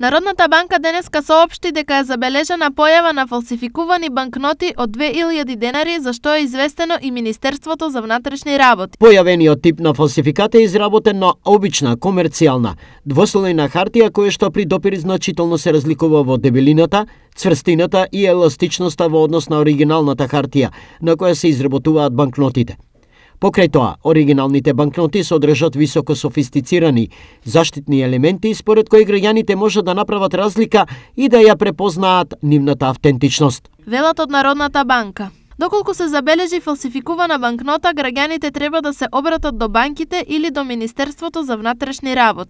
Народната банка денеска соопшти дека е забележана појава на фалсификувани банкноти од 2000 денари, за што е известено и Министерството за внатрешни работи. Појавениот тип на фалсификат е изработен на обична, комерцијална, двослојна хартија која што при допир значително се разликува во дебелината, цврстината и еластичноста во однос на оригиналната хартија на која се изработуваат банкнотите. Покрај тоа, оригиналните банкноти содржат високо софистицирани заштитни елементи според кои граѓаните може да направат разлика и да ја препознаат нивната автентичност. Велат од Народната банка. Доколку се забележи фалсификувана банкнота, граѓаните треба да се обратат до банките или до Министерството за внатрешни работи.